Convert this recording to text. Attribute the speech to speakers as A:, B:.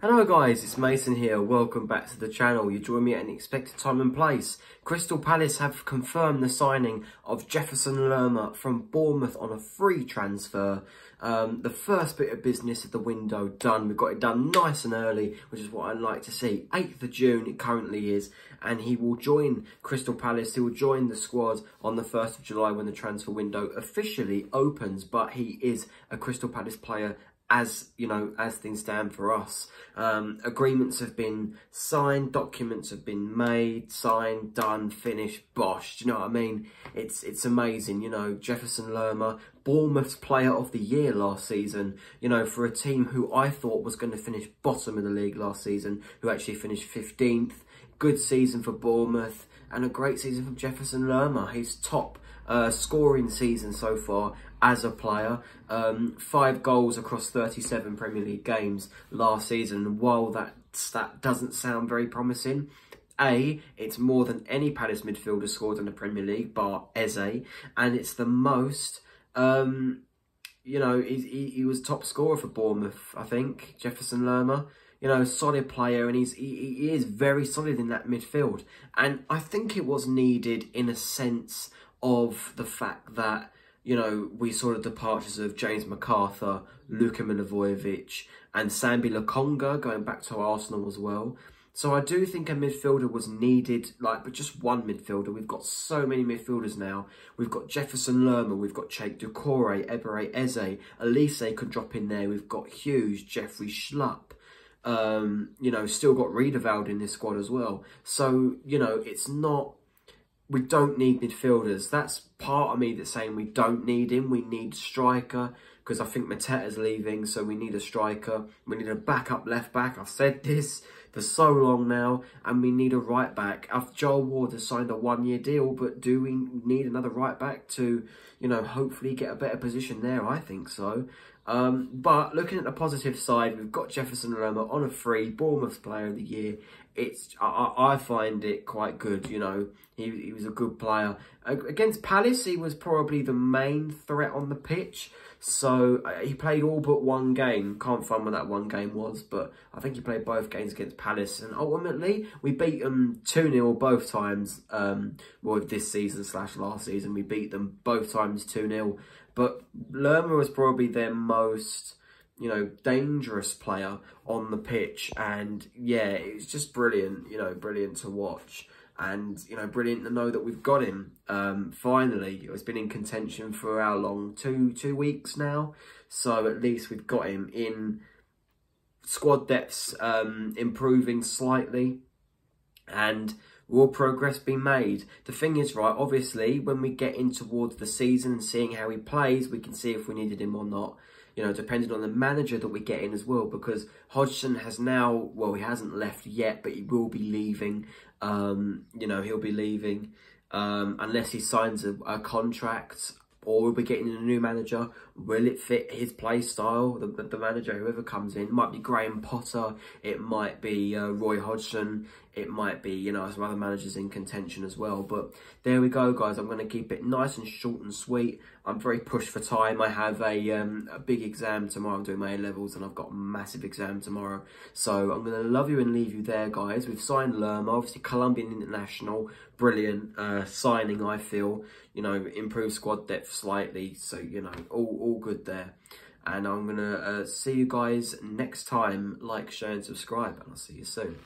A: Hello guys, it's Mason here. Welcome back to the channel. You join me at an expected time and place. Crystal Palace have confirmed the signing of Jefferson Lerma from Bournemouth on a free transfer. Um, the first bit of business of the window done. We've got it done nice and early, which is what I like to see. 8th of June it currently is, and he will join Crystal Palace. He will join the squad on the 1st of July when the transfer window officially opens, but he is a Crystal Palace player as you know as things stand for us. Um, agreements have been signed documents have been made signed done finished bosh do you know what i mean? It's it's amazing you know. Jefferson lerma bournemouth's player of the year last season you know for a team who i thought was going to finish bottom of the league last season who actually finished 15th good season for bournemouth and a great season from jefferson lerma. He's top uh, scoring season so far as a player. Um, five goals across 37 Premier League games last season. While that stat doesn't sound very promising, a, it's more than any Palace midfielder scored in the Premier League, bar Eze, and it's the most, um, you know, he, he, he, was top scorer for Bournemouth, I think, Jefferson Lerma. You know, solid player, and he's he, he is very solid in that midfield. And I think it was needed in a sense of the fact that, you know, we saw the departures of James McArthur, Luka Milivojevic and Sambi Lokonga going back to Arsenal as well. So I do think a midfielder was needed, like, but just one midfielder. We've got so many midfielders now. We've got Jefferson Lerma, we've got Cheick Doucouré, Eberechi Eze, Olise could drop in there. We've got Hughes, Jeffrey Schlupp. Um, you know, still got Riedewald in this squad as well. So, you know, it's not we don't need midfielders. That's part of me that's saying we don't need him. We need striker because I think Mateta's leaving, so we need a striker. We need a backup left back. I've said this for so long now, and we need a right back. Joel Ward has signed a one-year deal, but do we need another right back to, you know, hopefully get a better position there? I think so. Um, but looking at the positive side, we've got Jefferson Lerma on a free, Bournemouth Player of the Year. It's I, I find it quite good, you know. He, he was a good player. Against Palace, he was probably the main threat on the pitch. So uh, he played all but one game. Can't find what that one game was, but I think he played both games against Palace. And ultimately, we beat them 2-0 both times. Um, well, this season slash last season, we beat them both times 2-0. But Lerma was probably their most, you know, dangerous player on the pitch. And yeah, it was just brilliant, you know, brilliant to watch. And, you know, brilliant to know that we've got him. Um, finally, it's been in contention for how long? Two, two weeks now. So at least we've got him in squad depths um, improving slightly. And will progress be made? The thing is, right, obviously, when we get in towards the season and seeing how he plays, we can see if we needed him or not. You know, depending on the manager that we get in as well, because Hodgson has now, well, he hasn't left yet, but he will be leaving. Um, you know, he'll be leaving um, unless he signs a, a contract or we'll be getting a new manager. Will it fit his play style? The, the, manager, whoever comes in, it might be Graham Potter, it might be uh, Roy Hodgson, it might be, you know, some other managers in contention as well. But there we go, guys. I'm going to keep it nice and short and sweet. I'm very pushed for time. I have a, um, a big exam tomorrow. I'm doing my A-levels and I've got a massive exam tomorrow. So I'm going to love you and leave you there, guys. We've signed Lerma, obviously Colombian International. Brilliant uh, signing, I feel. You know, improved squad depth slightly. So, you know, all, all good there. And I'm going to uh, see you guys next time. Like, share and subscribe. And I'll see you soon.